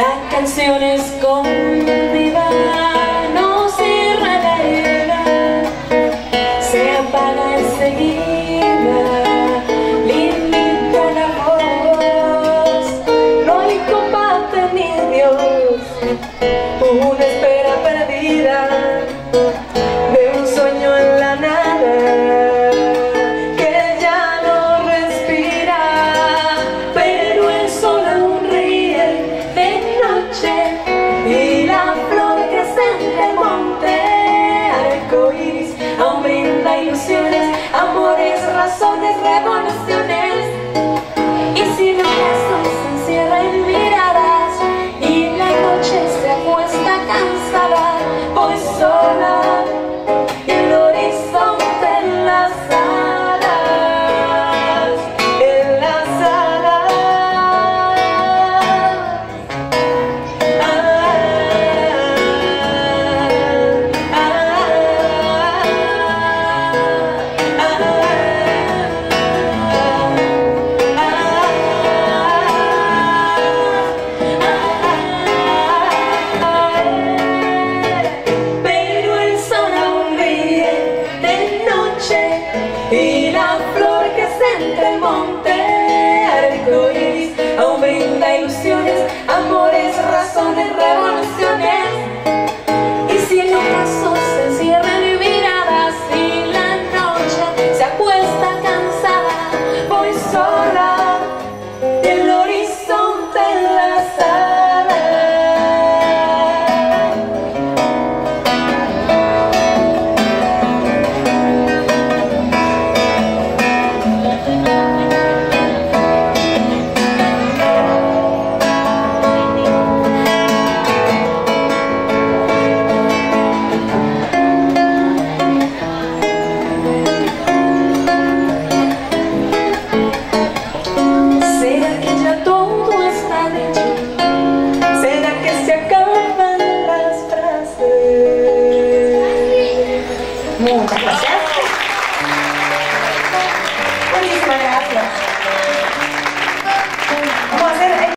Las canciones con divanos y rara se apaga enseguida, limita la voz, no hay combate ni Dios, un espejo.